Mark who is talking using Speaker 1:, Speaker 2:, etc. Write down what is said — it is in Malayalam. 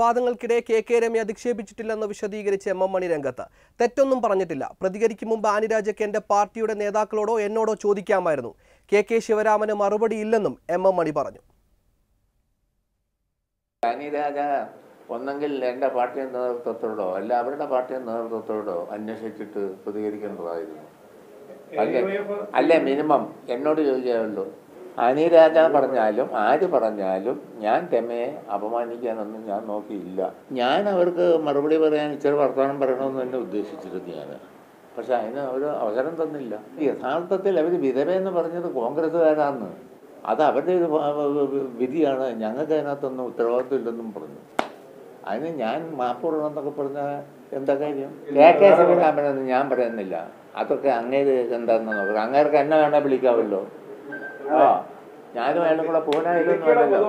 Speaker 1: വാദങ്ങൾക്കിടെ കെ കെ രമയെ അധിക്ഷേപിച്ചിട്ടില്ലെന്ന് വിശദീകരിച്ച് എം എം മണി രംഗത്ത് തെറ്റൊന്നും പറഞ്ഞിട്ടില്ല പ്രതികരിക്കും മുമ്പ് ആനിരാജയ്ക്ക് എന്റെ പാർട്ടിയുടെ നേതാക്കളോടോ എന്നോടോ ചോദിക്കാമായിരുന്നു കെ കെ ശിവരാമന് മറുപടി ഇല്ലെന്നും എം എം മണി പറഞ്ഞു
Speaker 2: അനിരാജ ഒന്നെങ്കിൽ എന്റെ പാർട്ടി നേതൃത്വത്തോടോ അല്ല അവരുടെ പാർട്ടി നേതൃത്വത്തോടോ അന്വേഷിച്ചിട്ട് പ്രതികരിക്കേണ്ടതായിരുന്നു അല്ലേ അല്ലേ മിനിമം എന്നോട് ചോദിക്കാമല്ലോ അനിരാജ പറഞ്ഞാലും ആര് പറഞ്ഞാലും ഞാൻ തെമ്മയെ അപമാനിക്കാനൊന്നും ഞാൻ നോക്കിയില്ല. ഞാൻ അവർക്ക് മറുപടി പറയാൻ ഇച്ചിരി വർത്തമാനം പറയണമെന്ന് തന്നെ ഉദ്ദേശിച്ചിരുന്നു ഞാൻ പക്ഷെ അതിന് അവർ അവസരം തന്നില്ല. യഥാർത്ഥത്തിൽ അവർ എന്ന് പറഞ്ഞത് കോൺഗ്രസ്സുകാരാന്ന് അത് അവരുടെ ഒരു വിധിയാണ്. ഞങ്ങൾക്ക് അതിനകത്തൊന്നും ഉത്തരവാദിത്വം ഇല്ലെന്നും പറഞ്ഞു. അതിന് ഞാൻ മാപ്പ് എന്നൊക്കെ പറഞ്ഞ എന്താ കാര്യം? കെ കെ ശിവരാമനെന്ന് ഞാൻ പറയുന്നില്ല. അതൊക്കെ അങ്ങേര് എന്താണെന്ന് നോക്കണം അങ്ങേർക്ക് എന്നെ വേണേൽ വിളിക്കാമല്ലോ ഞാനും അയാളും കൂടെ അല്ലല്ലോ